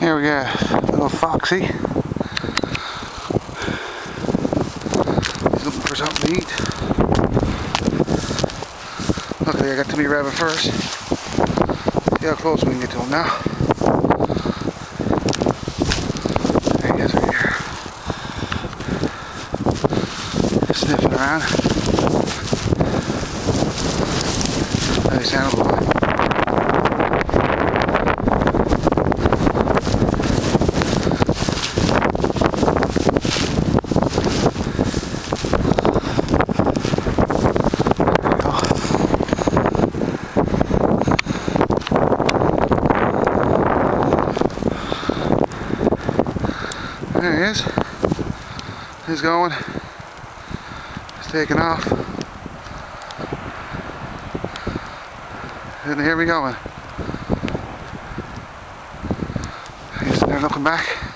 Here we go, little Foxy. He's looking for something to eat. Luckily I got to be Rabbit first. See how close we can get to him now. There he is right here. Sniffing around. Nice animal. There he is. He's going. He's taking off. And here we going. He's there looking back.